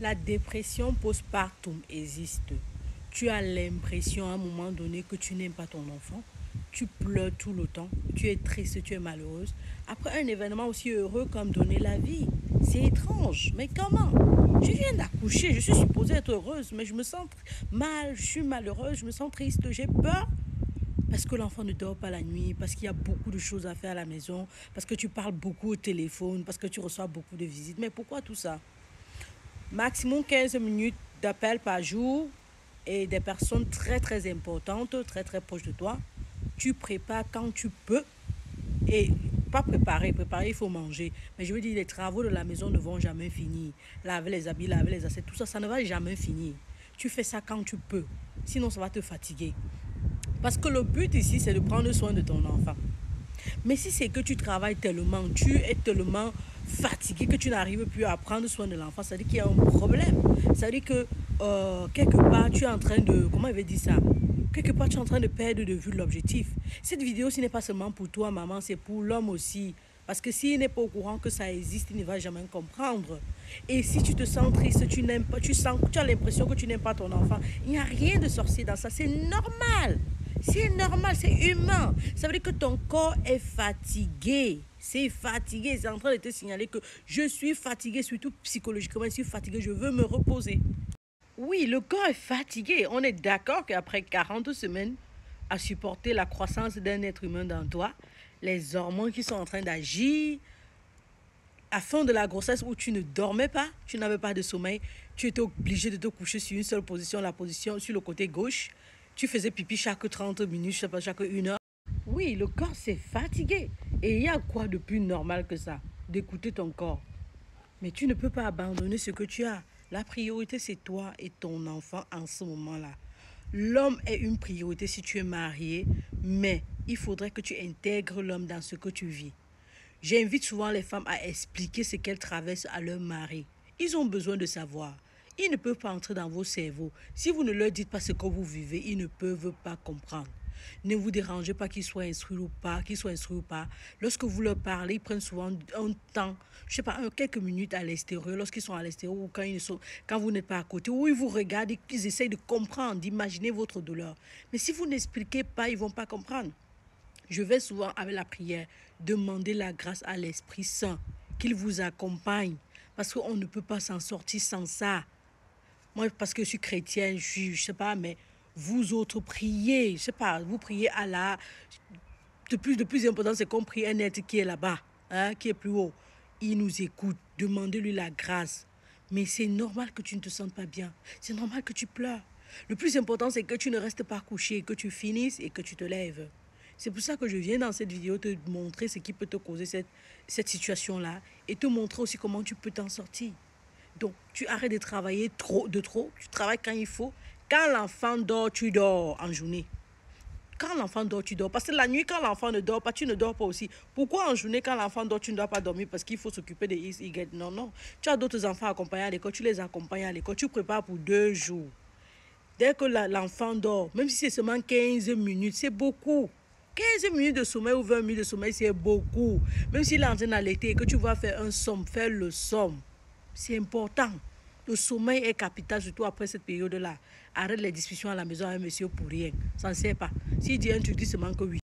La dépression postpartum existe. Tu as l'impression à un moment donné que tu n'aimes pas ton enfant. Tu pleures tout le temps. Tu es triste, tu es malheureuse. Après un événement aussi heureux comme donner la vie. C'est étrange. Mais comment? Je viens d'accoucher. Je suis supposée être heureuse. Mais je me sens mal. Je suis malheureuse. Je me sens triste. J'ai peur. Parce que l'enfant ne dort pas la nuit, parce qu'il y a beaucoup de choses à faire à la maison, parce que tu parles beaucoup au téléphone, parce que tu reçois beaucoup de visites. Mais pourquoi tout ça? Maximum 15 minutes d'appel par jour et des personnes très très importantes, très très proches de toi. Tu prépares quand tu peux et pas préparer, préparer, il faut manger. Mais je veux dire, les travaux de la maison ne vont jamais finir. Laver les habits, laver les assiettes, tout ça, ça ne va jamais finir. Tu fais ça quand tu peux. Sinon, ça va te fatiguer. Parce que le but ici, c'est de prendre soin de ton enfant. Mais si c'est que tu travailles tellement, tu es tellement fatigué que tu n'arrives plus à prendre soin de l'enfant, ça veut dire qu'il y a un problème. Ça veut dire que euh, quelque part, tu es en train de... Comment il veut dire ça? Quelque part, tu es en train de perdre de vue l'objectif. Cette vidéo, ce n'est pas seulement pour toi, maman, c'est pour l'homme aussi. Parce que s'il n'est pas au courant que ça existe, il ne va jamais comprendre. Et si tu te sens triste, tu n'aimes pas, tu sens, tu as l'impression que tu n'aimes pas ton enfant, il n'y a rien de sorcier dans ça. C'est normal. C'est normal, c'est humain. Ça veut dire que ton corps est fatigué. C'est fatigué. C'est en train de te signaler que je suis fatigué, surtout psychologiquement. Je suis fatigué, je veux me reposer. Oui, le corps est fatigué. On est d'accord qu'après 40 semaines à supporter la croissance d'un être humain dans toi, les hormones qui sont en train d'agir, à fin de la grossesse où tu ne dormais pas, tu n'avais pas de sommeil, tu étais obligé de te coucher sur une seule position, la position sur le côté gauche. Tu faisais pipi chaque 30 minutes, chaque une heure. Oui, le corps s'est fatigué. Et il y a quoi de plus normal que ça D'écouter ton corps? Mais tu ne peux pas abandonner ce que tu as. La priorité, c'est toi et ton enfant en ce moment-là. L'homme est une priorité si tu es marié, mais il faudrait que tu intègres l'homme dans ce que tu vis. J'invite souvent les femmes à expliquer ce qu'elles traversent à leur mari. Ils ont besoin de savoir. Ils ne peuvent pas entrer dans vos cerveaux. Si vous ne leur dites pas ce que vous vivez, ils ne peuvent pas comprendre. Ne vous dérangez pas qu'ils soient instruits ou pas, qu'ils soient instruits ou pas. Lorsque vous leur parlez, ils prennent souvent un temps, je sais pas, quelques minutes à l'extérieur, lorsqu'ils sont à l'extérieur ou quand, ils sont, quand vous n'êtes pas à côté, ou ils vous regardent, ils essayent de comprendre, d'imaginer votre douleur. Mais si vous n'expliquez pas, ils vont pas comprendre. Je vais souvent, avec la prière, demander la grâce à l'Esprit Saint, qu'il vous accompagne, parce qu'on ne peut pas s'en sortir sans ça. Moi, parce que je suis chrétienne, je je sais pas, mais vous autres priez, je sais pas, vous priez Allah. De plus, de plus important, c'est qu'on prie un être qui est là-bas, hein, qui est plus haut. Il nous écoute, demandez-lui la grâce. Mais c'est normal que tu ne te sentes pas bien. C'est normal que tu pleures. Le plus important, c'est que tu ne restes pas couché, que tu finisses et que tu te lèves. C'est pour ça que je viens dans cette vidéo te montrer ce qui peut te causer cette, cette situation-là et te montrer aussi comment tu peux t'en sortir. Donc, tu arrêtes de travailler trop, de trop, tu travailles quand il faut. Quand l'enfant dort, tu dors en journée. Quand l'enfant dort, tu dors. Parce que la nuit, quand l'enfant ne dort pas, tu ne dors pas aussi. Pourquoi en journée, quand l'enfant dort, tu ne dois pas dormir? Parce qu'il faut s'occuper des X, Y Non, non. Tu as d'autres enfants accompagnés à l'école, tu les accompagnes à l'école, tu prépares pour deux jours. Dès que l'enfant dort, même si c'est seulement 15 minutes, c'est beaucoup. 15 minutes de sommeil ou 20 minutes de sommeil, c'est beaucoup. Même s'il est en train et que tu vas faire un somme, faire le somme, c'est important. Le sommeil est capital, surtout après cette période-là. Arrête les discussions à la maison avec monsieur pour rien. Ça ne sert pas. S'il dit un, tu dis seulement que oui.